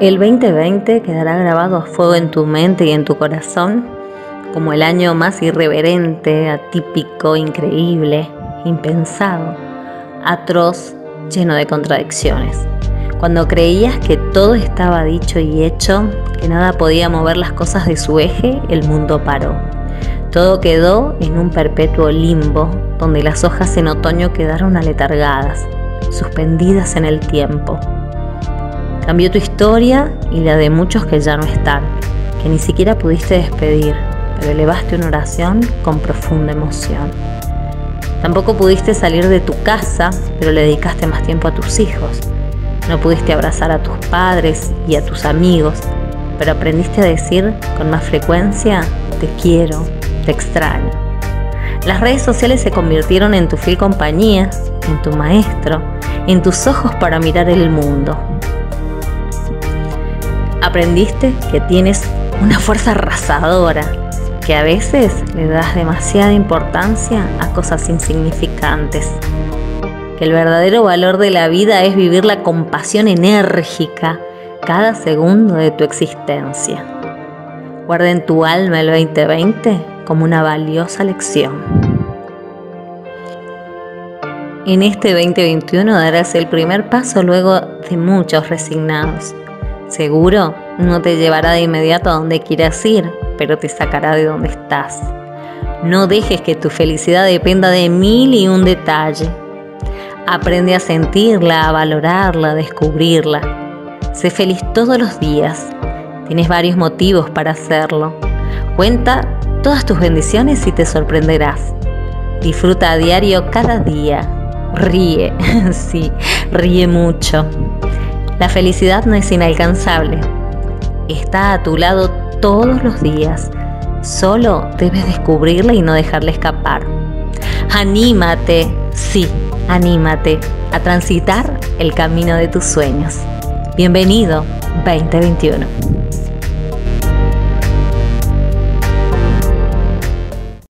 El 2020 quedará grabado a fuego en tu mente y en tu corazón como el año más irreverente, atípico, increíble, impensado, atroz, lleno de contradicciones. Cuando creías que todo estaba dicho y hecho, que nada podía mover las cosas de su eje, el mundo paró. Todo quedó en un perpetuo limbo, donde las hojas en otoño quedaron aletargadas, suspendidas en el tiempo. Cambió tu historia y la de muchos que ya no están, que ni siquiera pudiste despedir, pero elevaste una oración con profunda emoción. Tampoco pudiste salir de tu casa, pero le dedicaste más tiempo a tus hijos. No pudiste abrazar a tus padres y a tus amigos, pero aprendiste a decir con más frecuencia, te quiero, te extraño. Las redes sociales se convirtieron en tu fiel compañía, en tu maestro, en tus ojos para mirar el mundo. Aprendiste que tienes una fuerza arrasadora, que a veces le das demasiada importancia a cosas insignificantes, que el verdadero valor de la vida es vivirla con pasión enérgica cada segundo de tu existencia. Guarda en tu alma el 2020 como una valiosa lección. En este 2021 darás el primer paso luego de muchos resignados Seguro no te llevará de inmediato a donde quieras ir, pero te sacará de donde estás. No dejes que tu felicidad dependa de mil y un detalle. Aprende a sentirla, a valorarla, a descubrirla. Sé feliz todos los días. Tienes varios motivos para hacerlo. Cuenta todas tus bendiciones y te sorprenderás. Disfruta a diario cada día. Ríe, sí, ríe mucho. La felicidad no es inalcanzable. Está a tu lado todos los días. Solo debes descubrirla y no dejarla escapar. Anímate, sí, anímate a transitar el camino de tus sueños. Bienvenido 2021.